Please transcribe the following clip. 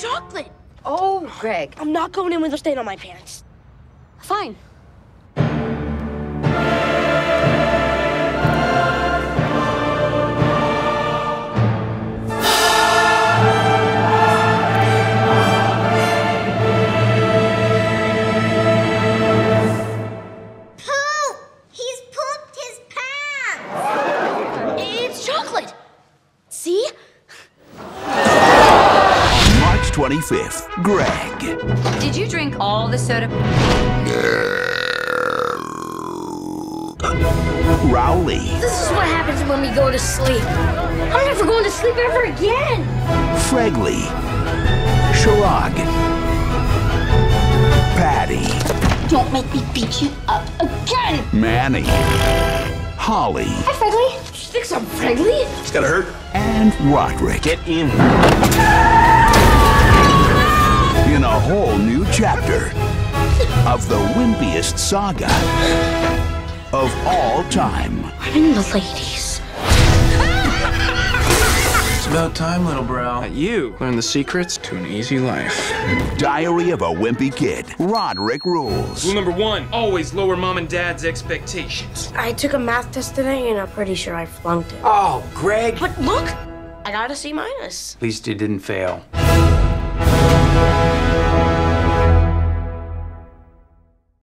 chocolate. Oh, Greg. I'm not going in with a stain on my pants. Fine. 25th, Greg. Did you drink all the soda? Rowley. This is what happens when we go to sleep. I'm never going to sleep ever again. Fregley. Chirag. Patty. Don't make me beat you up again! Manny. Holly. Hi, Fregley. You think I'm Fregley? It's gotta hurt. And Rodrick. Get in. In a whole new chapter of the wimpiest saga of all time. I'm in the ladies. It's about time, little bro. That you learn the secrets to an easy life. Diary of a Wimpy Kid. Rodrick rules. Rule number one always lower mom and dad's expectations. I took a math test today and I'm pretty sure I flunked it. Oh, Greg. But look, I got a C minus. At least you didn't fail.